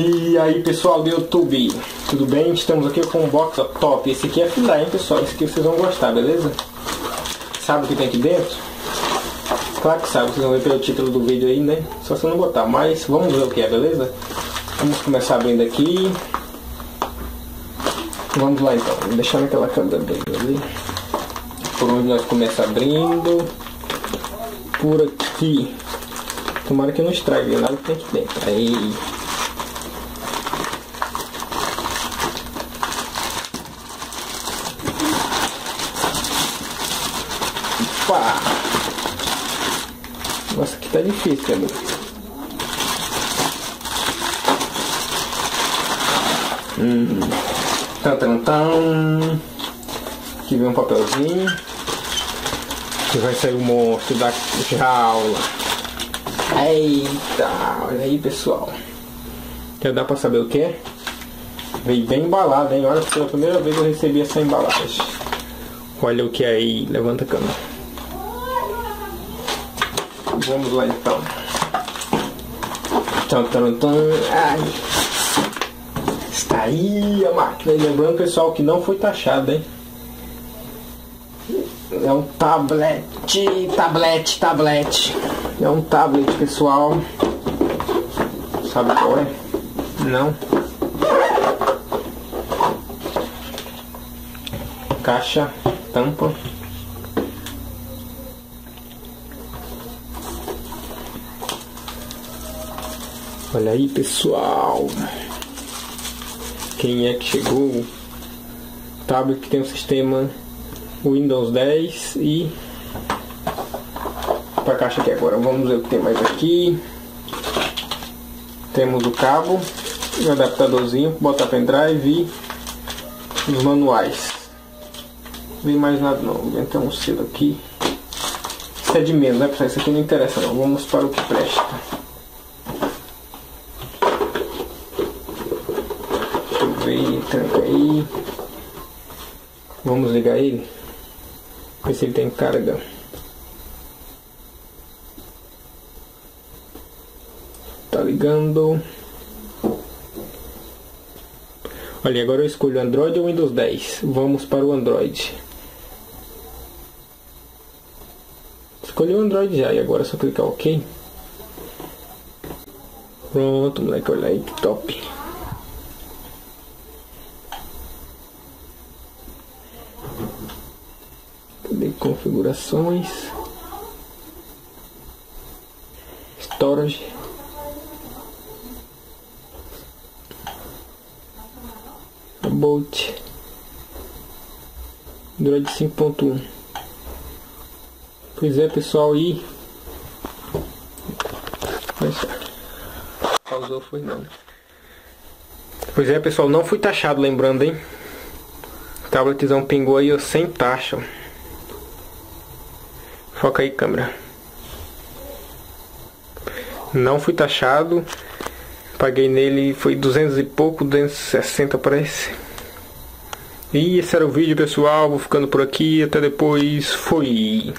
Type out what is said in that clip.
E aí pessoal do YouTube, tudo bem? Estamos aqui com um box top. Esse aqui é filé, hein pessoal? Esse aqui vocês vão gostar, beleza? Sabe o que tem aqui dentro? Claro que sabe, vocês vão ver pelo título do vídeo aí, né? Só se não botar, mas vamos ver o que é, beleza? Vamos começar abrindo aqui. Vamos lá então, vou deixar naquela câmera bem ali. Por onde nós começamos abrindo. Por aqui. Tomara que não estrague nada que tem aqui dentro. Aí. Opa! Nossa, aqui tá difícil, cara. Hum. Tan. Aqui vem um papelzinho. Que vai sair o monstro da jaula. Eita, olha aí pessoal. Já dá pra saber o que é? Veio bem embalado, hein? Olha, pela primeira vez eu recebi essa embalagem. Olha o que é aí, levanta a câmera. Vamos lá então. Tum, tum, tum. Ai. Está aí a máquina. Lembrando pessoal que não foi taxado, hein? É um tablet, tablet, tablet. É um tablet, pessoal. Sabe qual é? Não. Caixa, tampa. Olha aí, pessoal. Quem é que chegou? Tablet que tem o sistema Windows 10 e para a caixa aqui agora. Vamos ver o que tem mais aqui. Temos o cabo, o adaptadorzinho, botar pendrive e os manuais. Não vem mais nada não. Ter um selo aqui. Isso é de menos, né pessoal? Isso aqui não interessa não. Vamos para o que presta. Ver, tranca aí. Vamos ligar ele. Ver se ele tem carga. Tá ligando. Olha, agora eu escolho Android ou Windows 10. Vamos para o Android. Escolhi o Android já e agora é só clicar OK. Pronto, moleque, olha aí que top. Configurações? Storage. About Android 5.1 Pois é pessoal e pausou foi não. Pois é pessoal, não fui taxado lembrando hein? Tabletzão pingou aí sem taxa Foca aí câmera Não fui taxado Paguei nele, foi 200 e pouco, 260 parece. E esse era o vídeo pessoal, vou ficando por aqui, até depois, fui!